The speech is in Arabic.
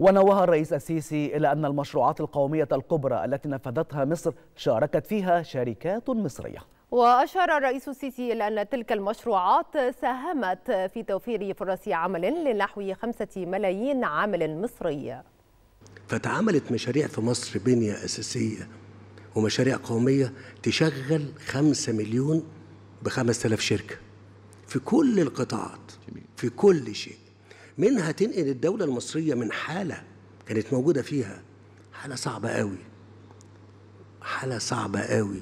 ونوه الرئيس السيسي إلى أن المشروعات القومية الكبرى التي نفذتها مصر شاركت فيها شركات مصرية. وأشار الرئيس السيسي إلى أن تلك المشروعات ساهمت في توفير فرص عمل لنحو خمسة ملايين عامل مصري. فتعملت مشاريع في مصر بنية أساسية ومشاريع قومية تشغل خمسة مليون بخمس آلاف شركة في كل القطاعات في كل شيء. منها تنقل الدولة المصرية من حالة كانت موجودة فيها حالة صعبة قوي حالة صعبة قوي.